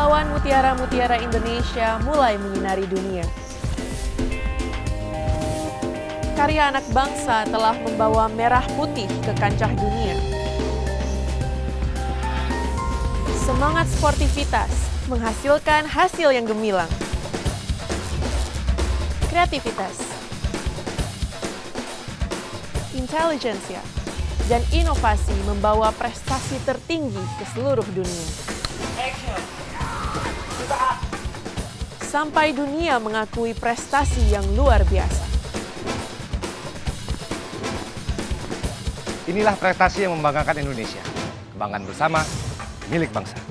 Kilauan mutiara-mutiara Indonesia mulai menyinari dunia. Karya anak bangsa telah membawa merah putih ke kancah dunia. Semangat sportivitas menghasilkan hasil yang gemilang. Kreativitas, intelijensia, dan inovasi membawa prestasi tertinggi ke seluruh dunia. Sampai dunia mengakui prestasi yang luar biasa. Inilah prestasi yang membanggakan Indonesia. Kebanggaan bersama milik bangsa.